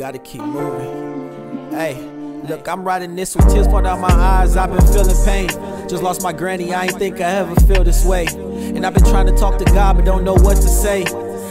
gotta keep moving. Hey, look, I'm riding this with tears poured out my eyes. I've been feeling pain. Just lost my granny, I ain't think I ever feel this way. And I've been trying to talk to God, but don't know what to say.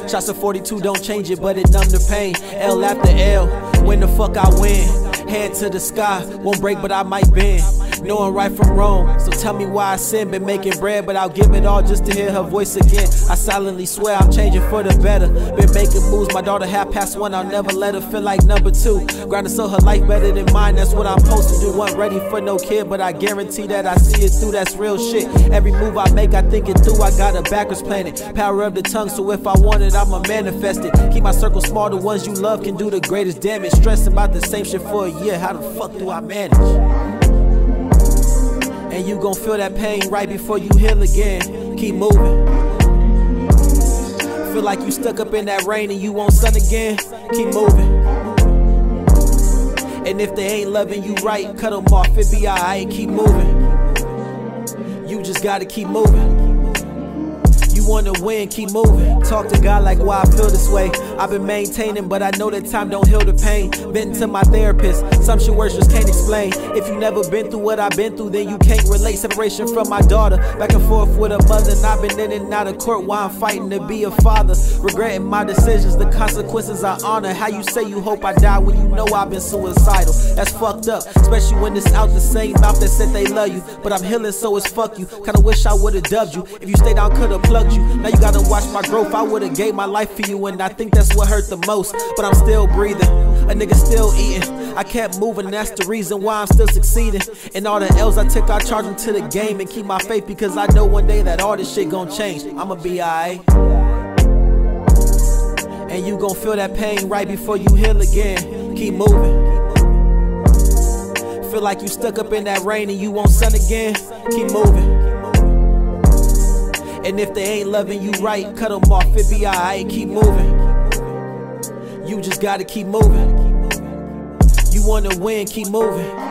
Shots of 42 don't change it, but it numb the pain. L after L, when the fuck I win? Head to the sky, won't break, but I might bend knowing right from wrong. So tell me why I sin, been making bread, but I'll give it all just to hear her voice again. I silently swear I'm changing for the better. Been making moves, my daughter half past one, I'll never let her feel like number two. Grinding so her life better than mine, that's what I'm supposed to do. Wasn't ready for no kid, but I guarantee that I see it through, that's real shit. Every move I make, I think it through, I got a backwards planet. Power of the tongue, so if I want it, I'ma manifest it. Keep my circle small, the ones you love can do the greatest damage. Stressing about the same shit for a year, how the fuck do I manage? And you gon' feel that pain right before you heal again. Keep moving. Feel like you stuck up in that rain and you want sun again. Keep moving. And if they ain't loving you right, cut them off. It be alright. Keep moving. You just gotta keep moving wanna win, keep moving. Talk to God like why I feel this way. I've been maintaining, but I know that time don't heal the pain. Been to my therapist, some shit words just can't explain. If you never been through what I've been through, then you can't relate. Separation from my daughter, back and forth with a mother. And I've been in and out of court while I'm fighting to be a father. Regretting my decisions, the consequences I honor. How you say you hope I die when you know I've been suicidal. That's fucked up, especially when it's out the same mouth that said they love you. But I'm healing, so it's fuck you. Kinda wish I would've dubbed you. If you stayed down, could've plugged you you. Now you gotta watch my growth. I would've gave my life for you, and I think that's what hurt the most. But I'm still breathing, a nigga still eating. I kept moving, that's the reason why I'm still succeeding. And all the L's I took, I charge them to the game and keep my faith because I know one day that all this shit gon' change. I'ma be alright. And you gon' feel that pain right before you heal again. Keep moving. Feel like you stuck up in that rain and you want sun again. Keep moving. And if they ain't loving you right, cut them off. It be alright, keep moving. You just gotta keep moving. You wanna win, keep moving.